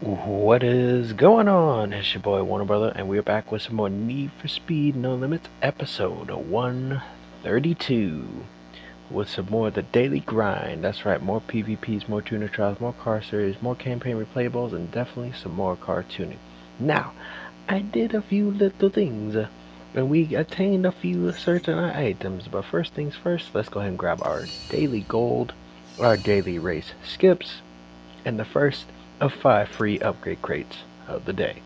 What is going on? It's your boy Warna Brotha, and we're back with some more Need for Speed No Limits episode 132 with some more of the daily grind. That's right, more PvPs, more tuner trials, more car series, more campaign replayables, and definitely some more car tuning. Now, I did a few little things, and we attained a few certain items. But first things first, let's go ahead and grab our daily gold, our daily race skips, and the first of five free upgrade crates of the day.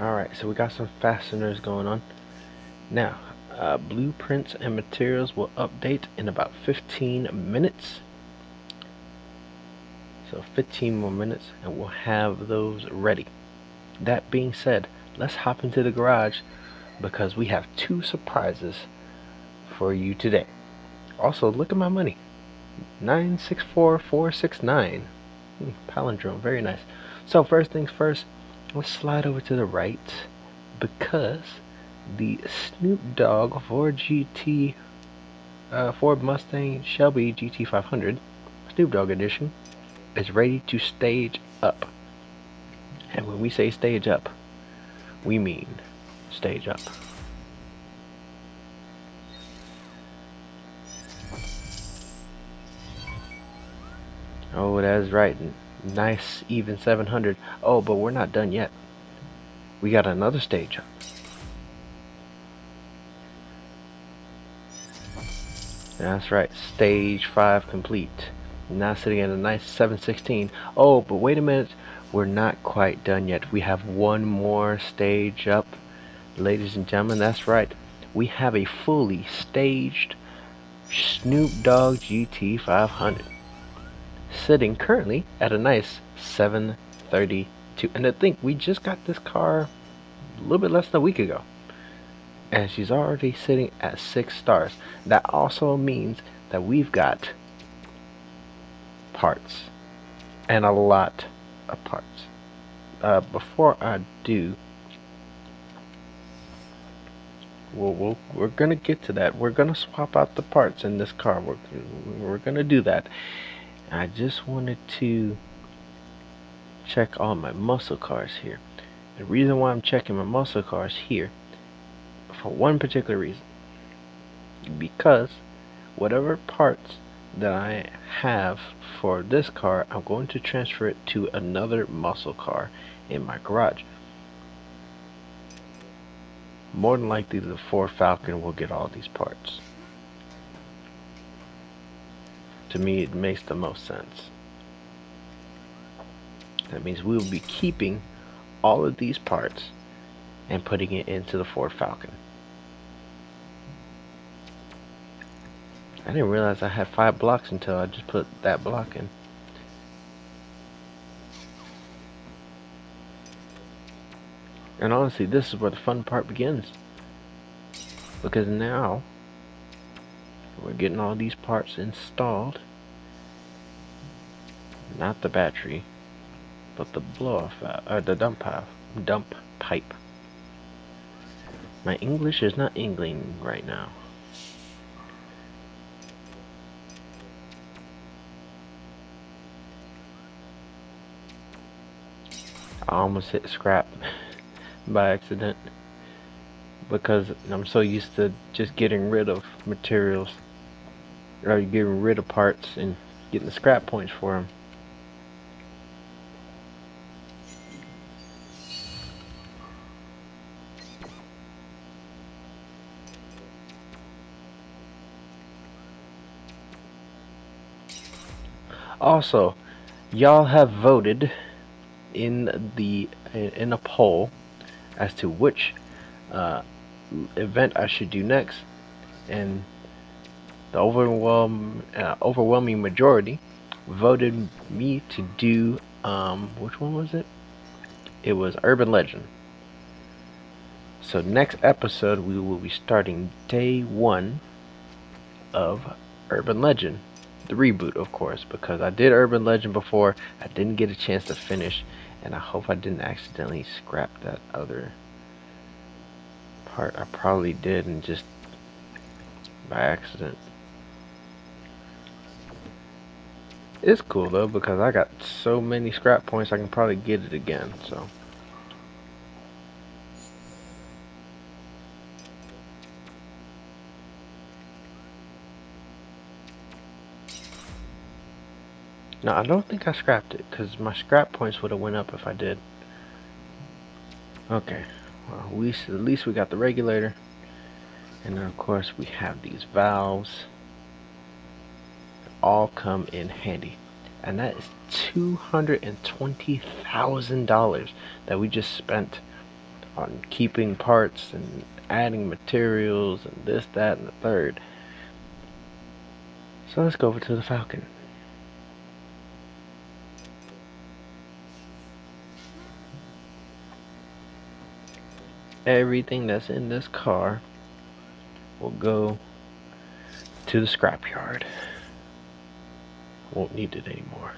Alright, so we got some fasteners going on. Now, uh, blueprints and materials will update in about 15 minutes. So 15 more minutes and we'll have those ready. That being said, let's hop into the garage because we have two surprises for you today. Also, look at my money. 964469. Hmm, palindrome, very nice. So first things first, let's slide over to the right because the Snoop Dogg Ford GT uh, Ford Mustang Shelby GT500 Snoop Dogg edition is ready to stage up. And when we say stage up, we mean stage up. Oh, that's right. Nice even 700. Oh, but we're not done yet. We got another stage up. That's right. Stage 5 complete. Now sitting at a nice 716. Oh, but wait a minute we're not quite done yet. We have one more stage up. Ladies and gentlemen, that's right. We have a fully staged Snoop Dogg GT500 sitting currently at a nice 732. And I think we just got this car a little bit less than a week ago. And she's already sitting at six stars. That also means that we've got parts and a lot apart. Uh, before I do, we'll, we'll, we're gonna get to that. We're gonna swap out the parts in this car. We're, we're gonna do that. I just wanted to check all my muscle cars here. The reason why I'm checking my muscle cars here, for one particular reason, because whatever parts that I have for this car, I'm going to transfer it to another muscle car in my garage. More than likely the Ford Falcon will get all these parts. To me it makes the most sense. That means we will be keeping all of these parts and putting it into the Ford Falcon. I didn't realize I had five blocks until I just put that block in. And honestly, this is where the fun part begins. Because now, we're getting all these parts installed. Not the battery, but the blow-off, uh, or the dump pipe. Dump pipe. My English is not Engling right now. I almost hit scrap by accident because I'm so used to just getting rid of materials or getting rid of parts and getting the scrap points for them. Also, y'all have voted in the in a poll as to which uh, event I should do next, and the overwhelm uh, overwhelming majority voted me to do um, which one was it? It was Urban Legend. So next episode we will be starting day one of Urban Legend the reboot, of course, because I did Urban Legend before. I didn't get a chance to finish, and I hope I didn't accidentally scrap that other part I probably did and just by accident. It's cool though because I got so many scrap points I can probably get it again so No, I don't think I scrapped it because my scrap points would have went up if I did. Okay, well, least at least we got the regulator, and then of course we have these valves. All come in handy, and that is two hundred and twenty thousand dollars that we just spent on keeping parts and adding materials and this, that, and the third. So let's go over to the Falcon. Everything that's in this car will go to the scrapyard. Won't need it anymore.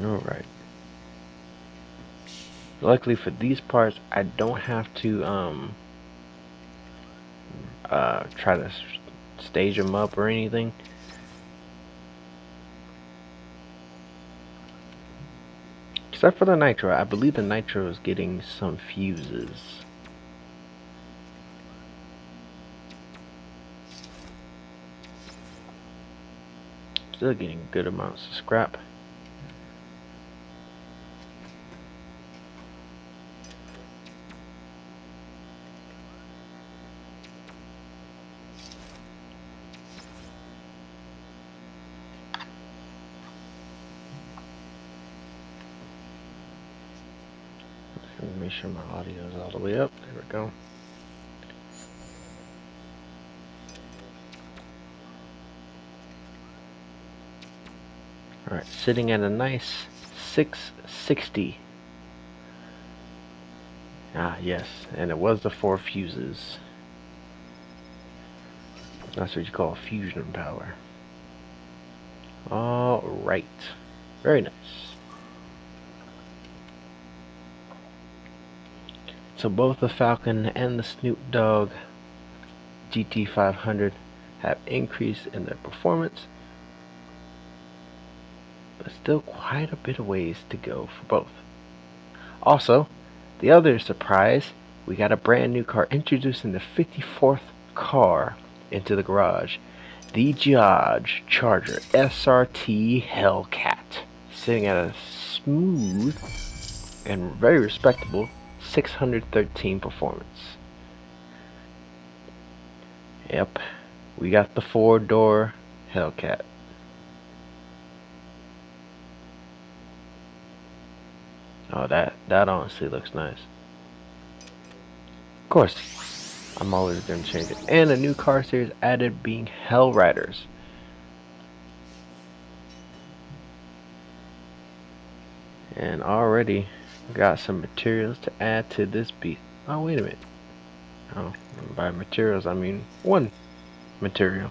Alright luckily for these parts I don't have to um uh, try to stage them up or anything. Except for the nitro. I believe the nitro is getting some fuses. Still getting good amounts of scrap make sure my audio is all the way up. There we go. Alright, sitting at a nice 660. Ah, yes, and it was the four fuses. That's what you call fusion power. Alright. Very nice. So both the Falcon and the Snoop Dogg GT500 have increased in their performance, but still quite a bit of ways to go for both. Also, the other surprise, we got a brand new car introducing the 54th car into the garage. The Dodge Charger SRT Hellcat, sitting at a smooth and very respectable 613 performance. Yep, we got the four door Hellcat. Oh, that that honestly looks nice. Of course, I'm always going to change it. And a new car series added being Hell Riders. And already got some materials to add to this beat. Oh, wait a minute. Oh, by materials, I mean one material.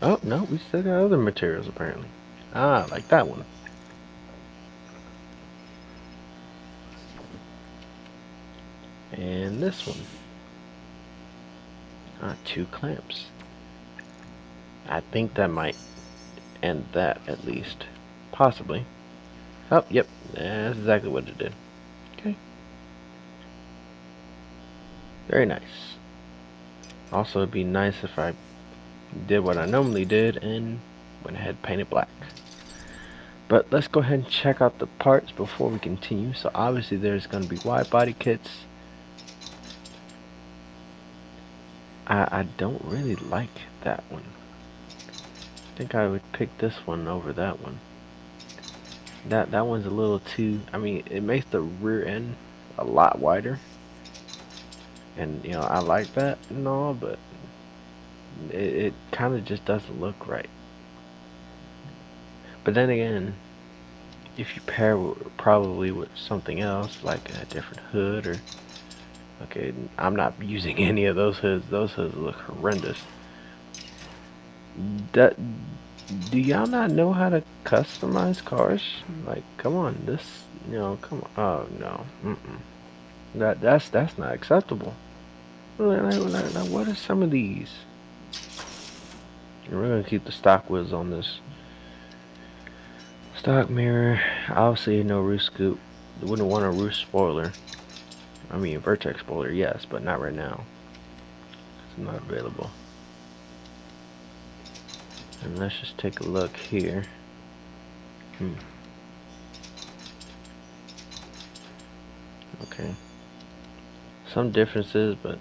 Oh, no, we still got other materials apparently. Ah, like that one. And this one. Ah, two clamps. I think that might end that at least. Possibly. Oh, yep. That's exactly what it did. Okay. Very nice. Also, it'd be nice if I did what I normally did and went ahead and painted black. But let's go ahead and check out the parts before we continue. So obviously there's going to be wide body kits. I, I don't really like that one. I think I would pick this one over that one that that one's a little too I mean it makes the rear end a lot wider and you know I like that and all but it, it kind of just doesn't look right but then again if you pair probably with something else like a different hood or Okay, I'm not using any of those hoods. Those hoods look horrendous. That, do y'all not know how to customize cars? Like, come on, this, you know, come on. Oh no, mm -mm. that that's that's not acceptable. What are some of these? We're gonna keep the stock wheels on this. Stock mirror, obviously no roof scoop. Wouldn't want a roof spoiler. I mean, vertex spoiler, yes, but not right now. It's not available. And let's just take a look here. Hmm. Okay. Some differences, but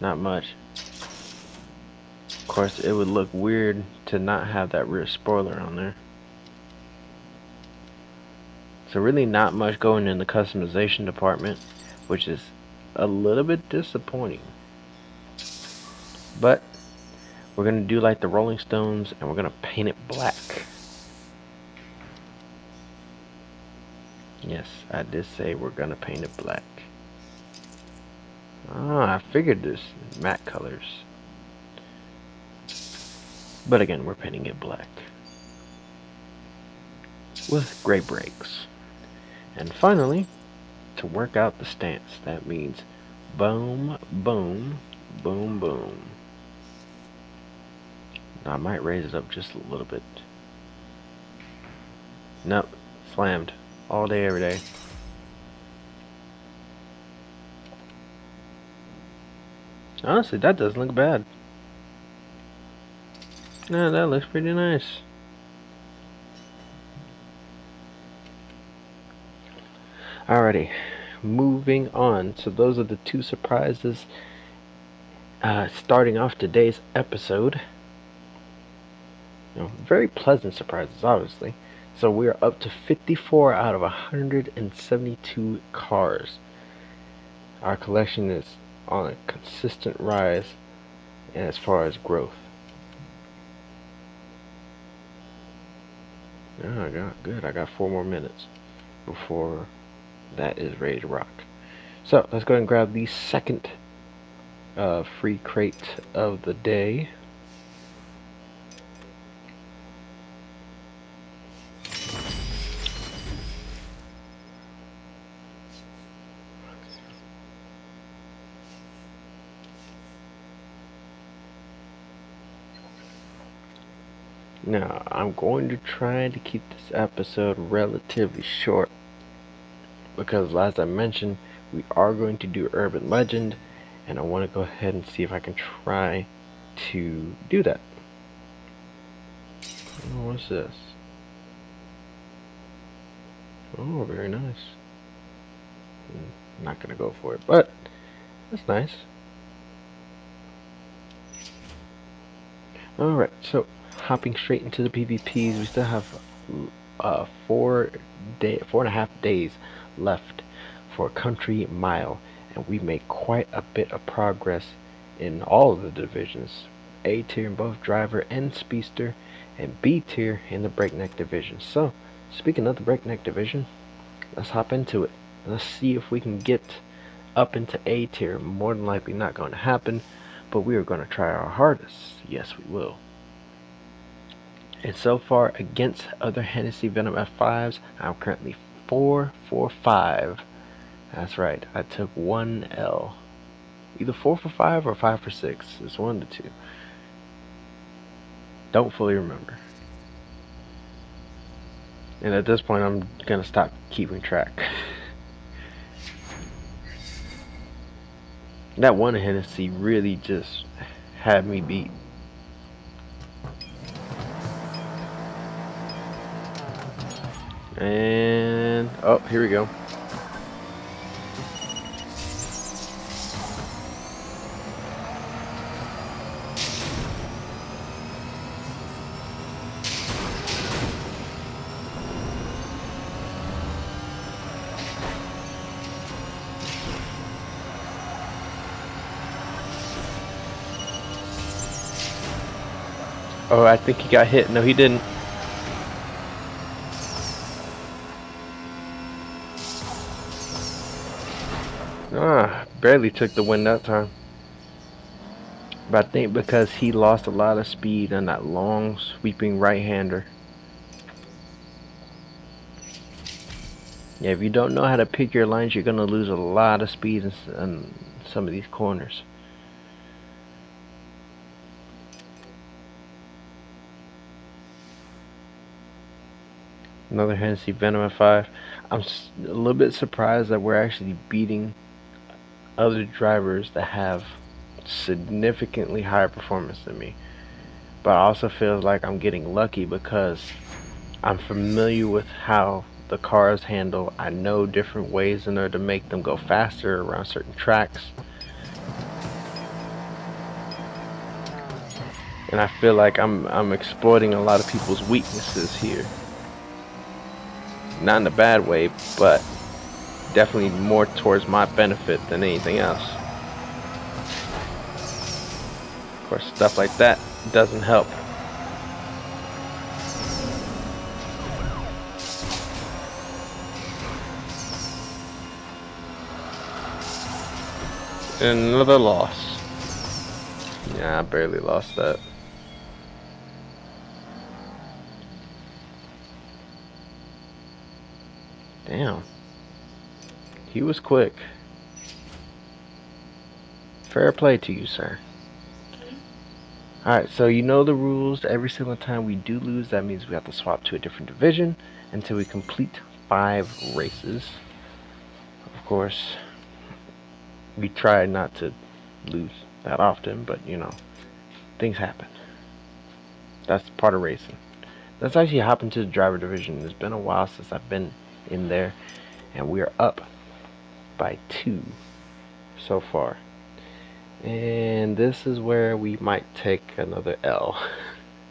not much. Of course, it would look weird to not have that rear spoiler on there. So really not much going in the customization department which is a little bit disappointing. But we're going to do like the Rolling Stones and we're going to paint it black. Yes, I did say we're going to paint it black. Ah, I figured this matte colors. But again, we're painting it black. With gray brakes. And finally, to work out the stance. That means boom, boom, boom, boom. Now I might raise it up just a little bit. Nope, slammed. All day, every day. Honestly, that doesn't look bad. No, that looks pretty nice. Alrighty, moving on. So those are the two surprises uh, starting off today's episode. Know, very pleasant surprises, obviously. So we are up to 54 out of 172 cars. Our collection is on a consistent rise as far as growth. Oh, I got good. I got four more minutes before that is ready to rock. So let's go and grab the second uh, free crate of the day. Now, I'm going to try to keep this episode relatively short. Because as I mentioned we are going to do urban legend and I want to go ahead and see if I can try to do that. Oh, what's this? Oh very nice. I'm not gonna go for it but that's nice. Alright so hopping straight into the PvPs we still have uh, four day four and a half days left for country mile and we made quite a bit of progress in all of the divisions. A tier in both driver and speedster and B tier in the breakneck division. So speaking of the breakneck division let's hop into it. Let's see if we can get up into A tier. More than likely not going to happen but we are going to try our hardest. Yes we will and so far against other Hennessy Venom F5s I'm currently 4 for 5. That's right. I took one L. Either four for five or five for six. It's one to two. Don't fully remember. And at this point, I'm gonna stop keeping track. that one Hennessy really just had me beat. And, oh, here we go. Oh, I think he got hit. No, he didn't. Barely took the win that time. But I think because he lost a lot of speed on that long sweeping right-hander. Yeah, if you don't know how to pick your lines, you're going to lose a lot of speed in, in some of these corners. Another Hennessy Venom F5. I'm a little bit surprised that we're actually beating other drivers that have significantly higher performance than me. But I also feel like I'm getting lucky because I'm familiar with how the cars handle. I know different ways in order to make them go faster around certain tracks. And I feel like I'm I'm exploiting a lot of people's weaknesses here. Not in a bad way, but definitely more towards my benefit than anything else. Of course, stuff like that doesn't help. Another loss. Yeah, I barely lost that. Damn. He was quick. Fair play to you, sir. Alright, so you know the rules. Every single time we do lose, that means we have to swap to a different division until we complete five races. Of course, we try not to lose that often, but you know, things happen. That's part of racing. Let's actually hop into the driver division. It's been a while since I've been in there, and we are up by two so far. And this is where we might take another L.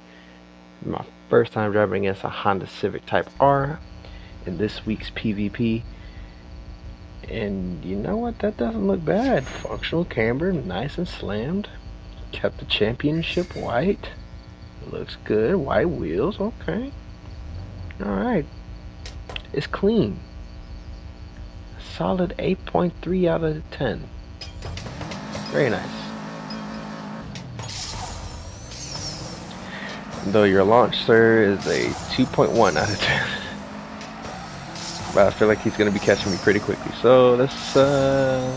My first time driving against a Honda Civic Type R in this week's PvP. And you know what? That doesn't look bad. Functional camber, nice and slammed. Kept the championship white. Looks good. White wheels, okay. Alright. It's clean. Solid 8.3 out of 10. Very nice. Though your launch, sir, is a 2.1 out of 10. but I feel like he's going to be catching me pretty quickly. So let's uh,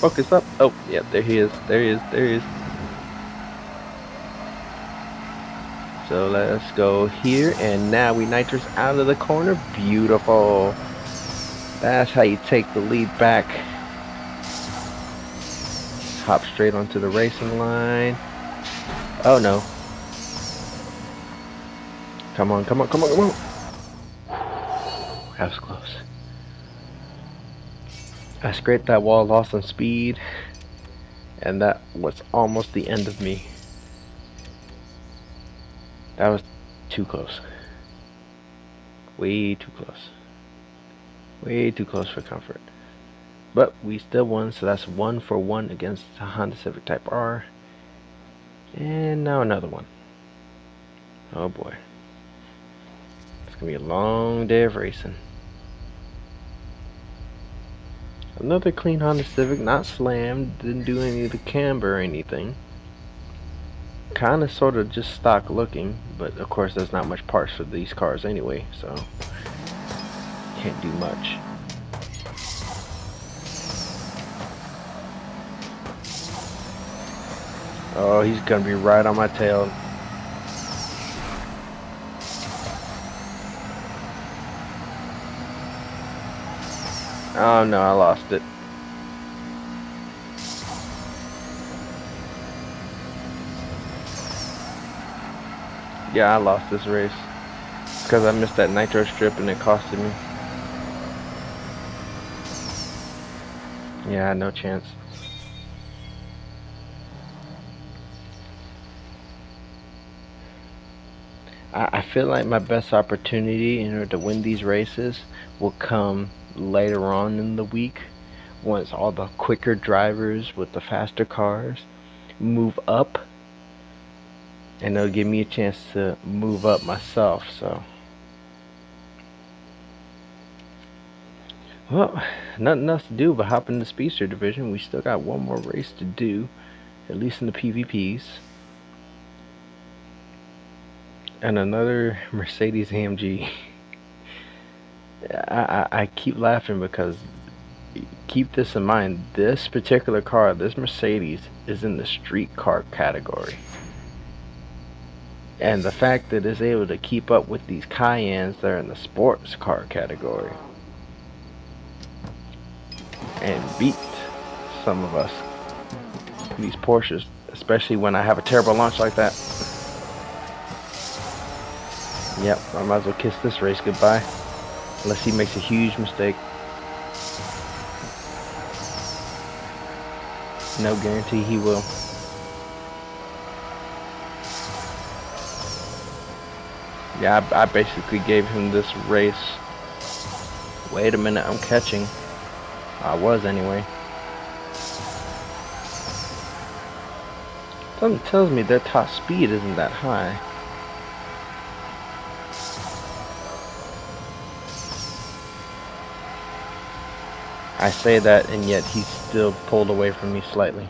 focus up. Oh, yeah, there he is. There he is. There he is. So let's go here. And now we nitrous out of the corner. Beautiful. That's how you take the lead back. Hop straight onto the racing line. Oh no. Come on, come on, come on, come on. That was close. I scraped that wall, lost some speed, and that was almost the end of me. That was too close. Way too close. Way too close for comfort. But we still won, so that's one for one against the Honda Civic Type R. And now another one. Oh boy. It's going to be a long day of racing. Another clean Honda Civic, not slammed, didn't do any of the camber or anything. Kind of sort of just stock looking, but of course there's not much parts for these cars anyway, so can't do much. Oh, he's gonna be right on my tail. Oh no, I lost it. Yeah, I lost this race. Because I missed that nitro strip and it costed me. Yeah, no chance. I, feel like my best opportunity in order to win these races will come later on in the week once all the quicker drivers with the faster cars move up and they'll give me a chance to move up myself so Well, nothing else to do but hop in the Speedster division. We still got one more race to do, at least in the PvPs. And another Mercedes AMG. I, I, I keep laughing because keep this in mind. This particular car, this Mercedes, is in the street car category. And the fact that it's able to keep up with these Cayennes that are in the sports car category and beat some of us. These Porsches, especially when I have a terrible launch like that. Yep, I might as well kiss this race goodbye. Unless he makes a huge mistake. No guarantee he will. Yeah, I, I basically gave him this race. Wait a minute, I'm catching. I was anyway. Something tells me their top speed isn't that high. I say that and yet he still pulled away from me slightly.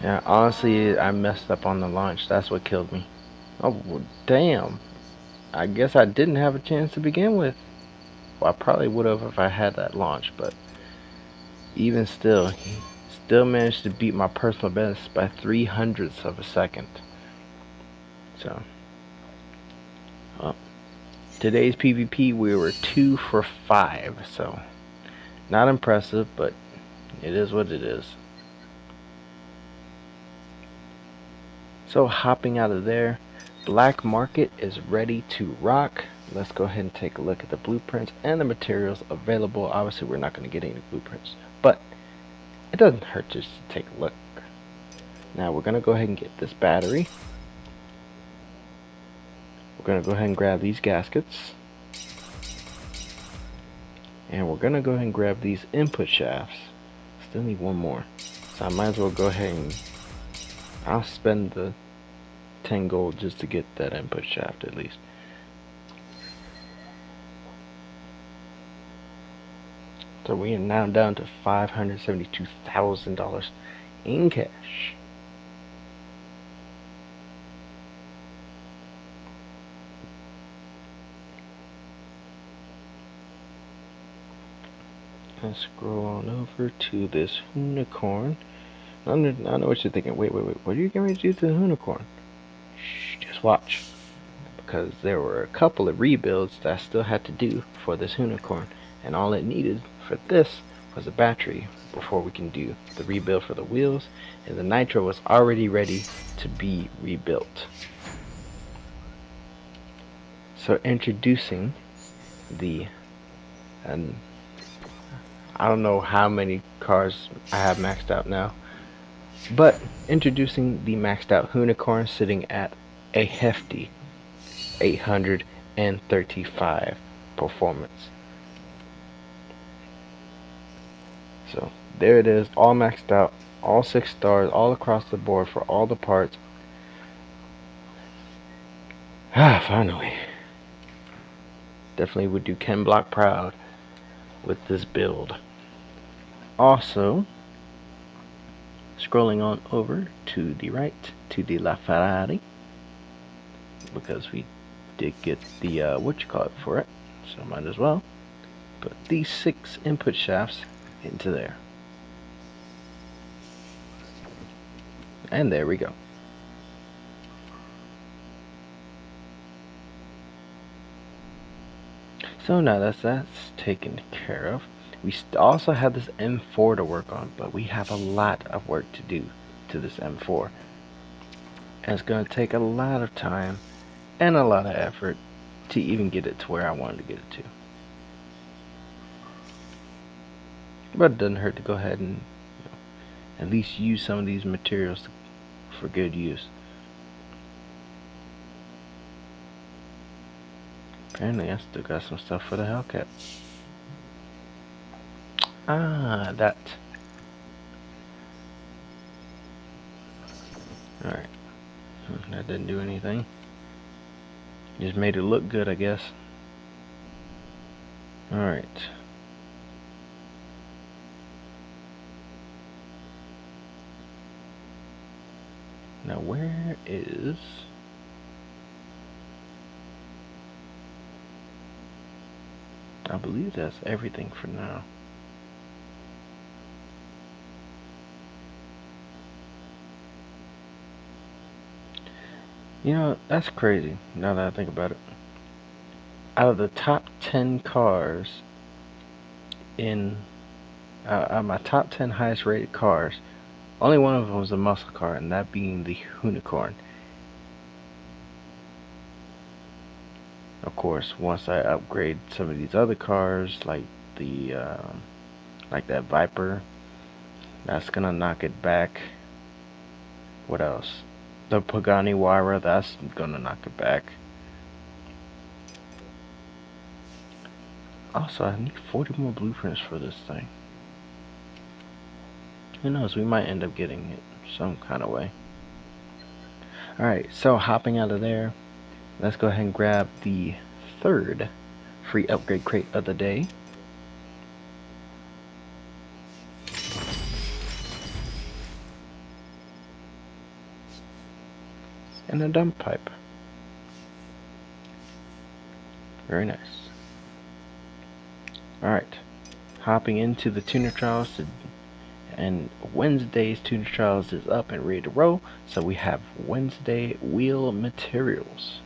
Yeah, honestly, I messed up on the launch. That's what killed me. Oh, well, damn. I guess I didn't have a chance to begin with. I probably would have if I had that launch, but even still, he still managed to beat my personal best by three hundredths of a second. So, well, today's PvP we were two for five, so not impressive, but it is what it is. So hopping out of there, Black Market is ready to rock let's go ahead and take a look at the blueprints and the materials available. Obviously, we're not going to get any blueprints, but it doesn't hurt just to take a look. Now, we're going to go ahead and get this battery. We're going to go ahead and grab these gaskets. And we're going to go ahead and grab these input shafts. Still need one more. So I might as well go ahead and I'll spend the 10 gold just to get that input shaft at least. So we are now down to $572,000 in cash. Let's scroll on over to this unicorn. I don't know what you're thinking. Wait, wait, wait. What are you ready to do to the unicorn? Shh, just watch. Because there were a couple of rebuilds that I still had to do for this unicorn. And all it needed for this was a battery before we can do the rebuild for the wheels and the nitro was already ready to be rebuilt. So introducing the and I don't know how many cars I have maxed out now but introducing the maxed out unicorn sitting at a hefty 835 performance So there it is, all maxed out, all six stars, all across the board for all the parts. Ah, finally. Definitely would do Ken Block proud with this build. Also, scrolling on over to the right to the LaFerrari because we did get the uh, what you call it for it so might as well put these six input shafts into there. And there we go. So now that's that's taken care of. We also have this M4 to work on, but we have a lot of work to do to this M4. And it's going to take a lot of time and a lot of effort to even get it to where I wanted to get it to. But it doesn't hurt to go ahead and you know, at least use some of these materials to, for good use. Apparently I still got some stuff for the Hellcat. Ah, that. Alright. That didn't do anything. Just made it look good, I guess. Alright. Now where is... I believe that's everything for now. You know, that's crazy, now that I think about it. Out of the top 10 cars in uh, my top 10 highest rated cars, only one of them was a muscle car, and that being the Unicorn. Of course, once I upgrade some of these other cars, like the, um, like that Viper, that's gonna knock it back. What else? the Pagani Huayra, that's gonna knock it back. Also, I need 40 more blueprints for this thing. Who knows, we might end up getting it some kind of way. Alright, so hopping out of there, let's go ahead and grab the third free upgrade crate of the day. and a dump pipe. Very nice. Alright, hopping into the tuner trials to, and Wednesday's tuner trials is up and ready to roll. So we have Wednesday wheel materials.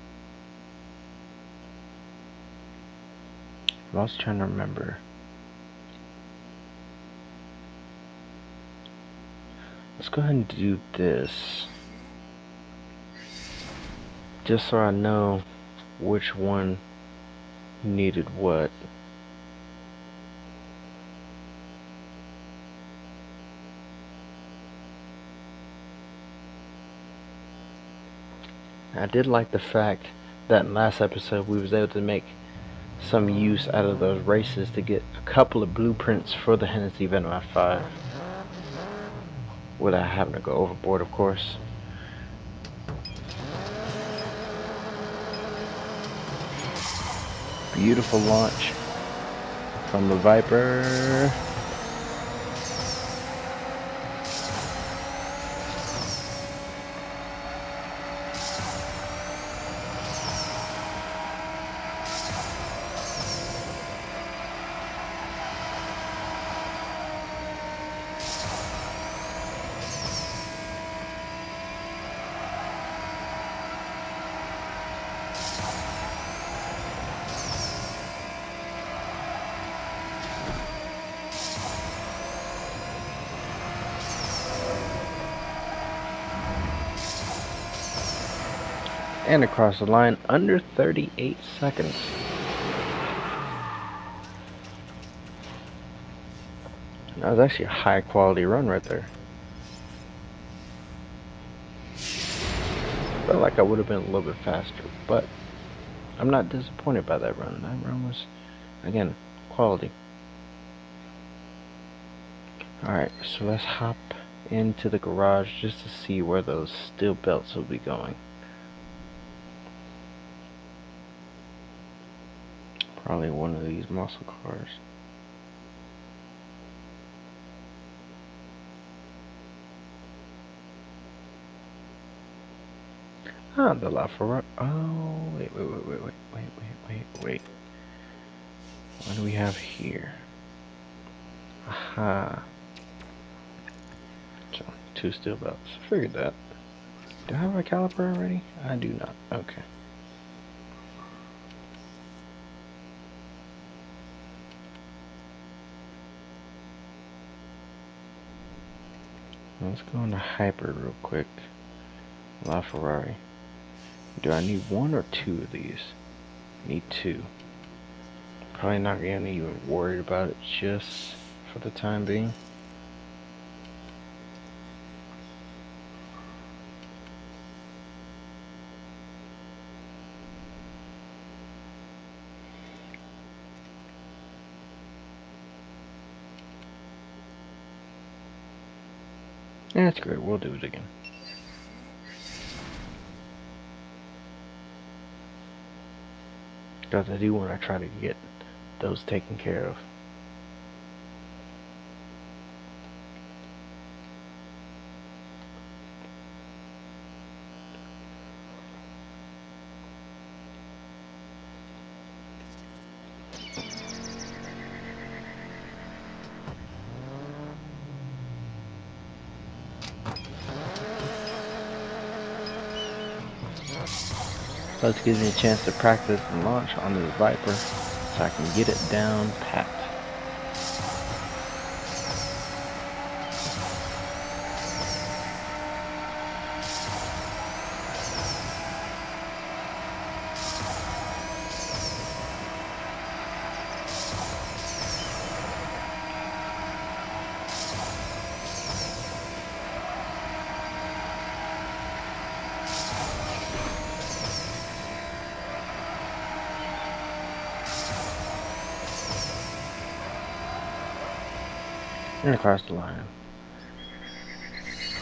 I'm also trying to remember. Let's go ahead and do this just so I know which one needed what. I did like the fact that in last episode we was able to make some use out of those races to get a couple of blueprints for the Hennessy Venom F5 without having to go overboard of course. Beautiful launch from the Viper. Across the line under 38 seconds. That was actually a high quality run right there. Felt like I would have been a little bit faster, but I'm not disappointed by that run. That run was, again, quality. Alright, so let's hop into the garage just to see where those steel belts will be going. Probably one of these muscle cars. Ah, the LaFerrari. Oh, wait, wait, wait, wait, wait, wait, wait, wait, wait. What do we have here? Aha. So, two steel belts. Figured that. Do I have a caliper already? I do not. Okay. Let's go into Hyper real quick. LaFerrari. Do I need one or two of these? Need two. Probably not gonna even worried about it just for the time being. That's great. We'll do it again. Because I do want to try to get those taken care of. Plus gives me a chance to practice and launch on this Viper so I can get it down pat. And across the line.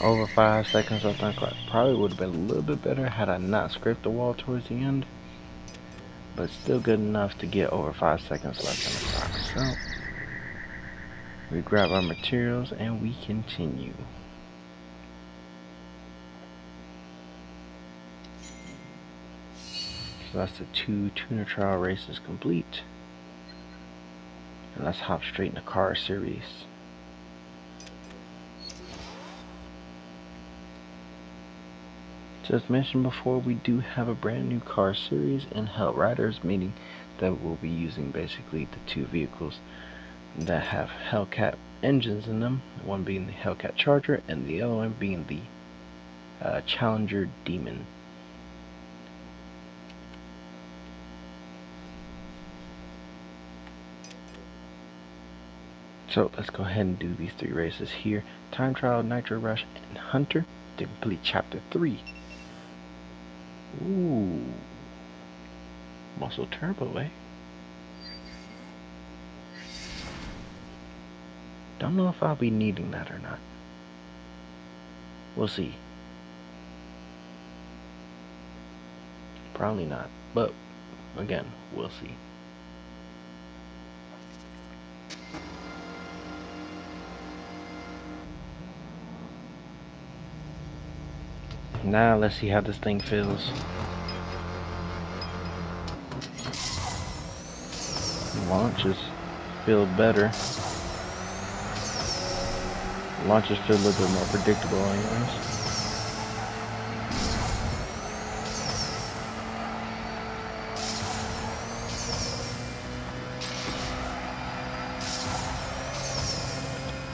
Over five seconds, I think I probably would have been a little bit better had I not scraped the wall towards the end. But still good enough to get over five seconds left in the clock. So, we grab our materials and we continue. So that's the two tuner trial races complete. And let's hop straight into car series. As mentioned before, we do have a brand new car series in Riders, meaning that we'll be using basically the two vehicles that have Hellcat engines in them, one being the Hellcat Charger and the other one being the uh, Challenger Demon. So let's go ahead and do these three races here. Time Trial, Nitro Rush, and Hunter to complete Chapter 3. Ooh. Muscle turbo, eh? Don't know if I'll be needing that or not. We'll see. Probably not, but again, we'll see. Now let's see how this thing feels. Launches feel better. Launches feel a little bit more predictable anyways.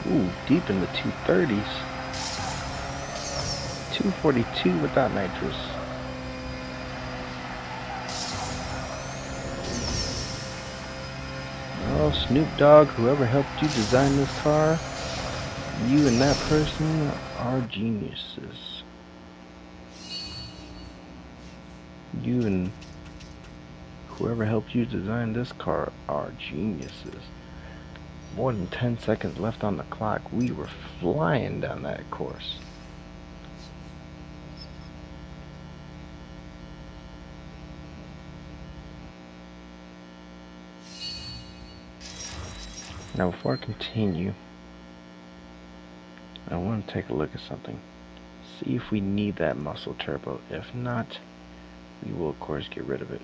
Ooh, deep in the 230s. 242 without nitrous. Oh, Snoop Dogg, whoever helped you design this car, you and that person are geniuses. You and whoever helped you design this car are geniuses. More than 10 seconds left on the clock. We were flying down that course. Now before I continue, I want to take a look at something. See if we need that muscle turbo. If not, we will of course get rid of it.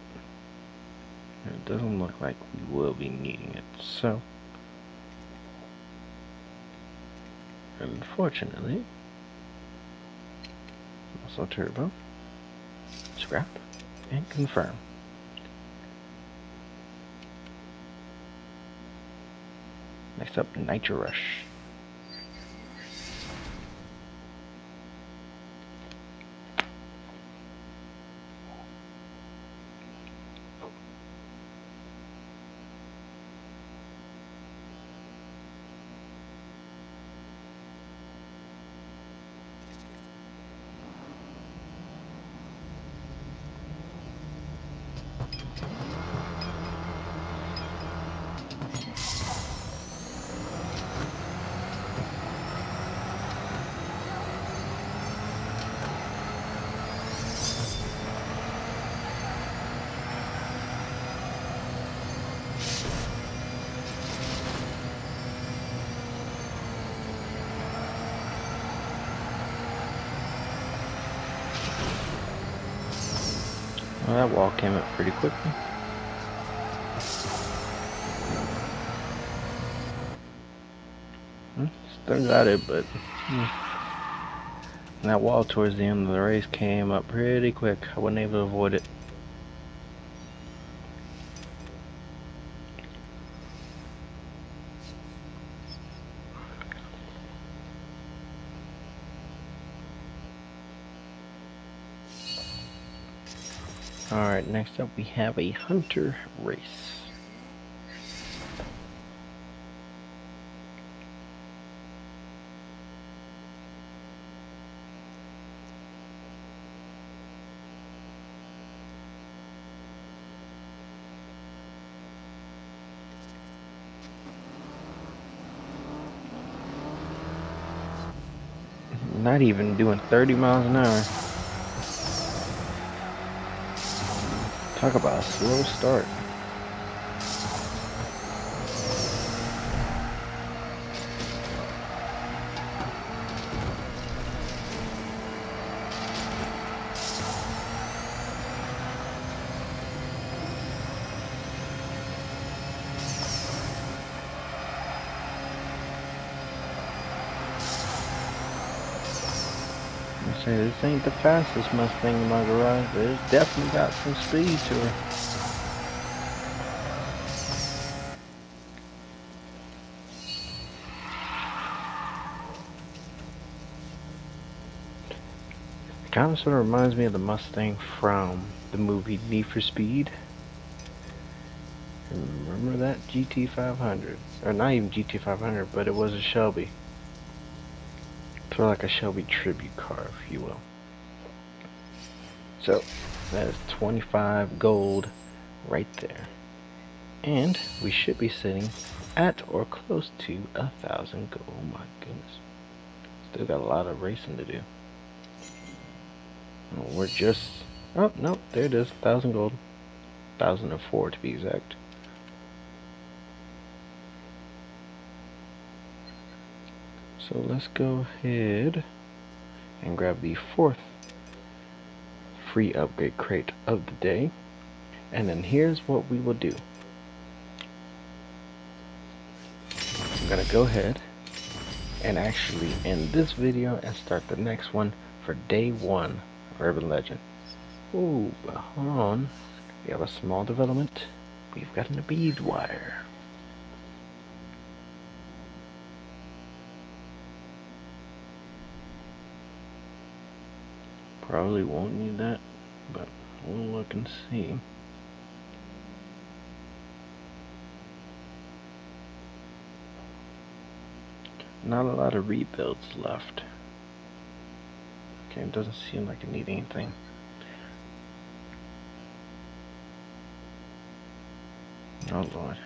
It doesn't look like we will be needing it. So, unfortunately, muscle turbo, scrap, and confirm. Next up, Nitro Rush. Well, that wall came up pretty quickly. Hmm, still got it, but hmm. that wall towards the end of the race came up pretty quick. I wasn't able to avoid it. Alright, next up we have a hunter race. Not even doing 30 miles an hour. Talk about a slow start. Ain't the fastest Mustang in my garage, but it's definitely got some speed to it. Kind of sort of reminds me of the Mustang from the movie Need for Speed. Remember that GT500? Or not even GT500, but it was a Shelby. Sort of like a Shelby tribute car, if you will. So, that is 25 gold right there. And we should be sitting at or close to a thousand gold. Oh my goodness. Still got a lot of racing to do. Oh, we're just, oh no, there it is, thousand gold. Thousand and four to be exact. So let's go ahead and grab the fourth free upgrade crate of the day. And then here's what we will do. I'm going to go ahead and actually end this video and start the next one for day one of Urban Legend. Ooh, hold on. We have a small development. We've got a bead wire. Probably won't need that, but we'll look and see. Not a lot of rebuilds left. Okay, it doesn't seem like I need anything. Oh lord.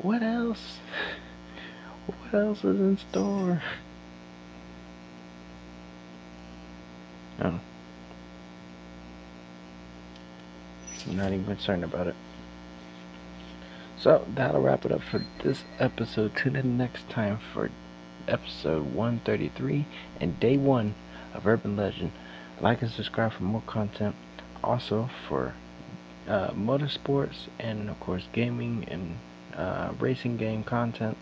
What else? What else is in store? Oh. I'm not even concerned about it. So that'll wrap it up for this episode. Tune in next time for episode 133 and day one of Urban Legend. Like and subscribe for more content. Also for uh, motorsports and of course gaming and uh, racing game content.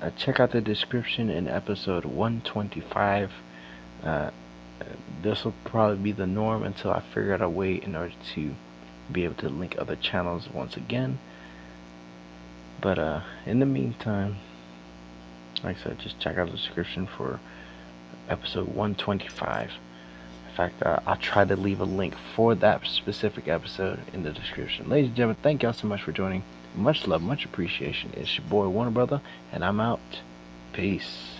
Uh, check out the description in episode 125. Uh, this will probably be the norm until I figure out a way in order to be able to link other channels once again. But uh, in the meantime like I said just check out the description for episode 125 in fact uh, I'll try to leave a link for that specific episode in the description. Ladies and gentlemen thank y'all so much for joining. Much love much appreciation. It's your boy Warna Brotha and I'm out. Peace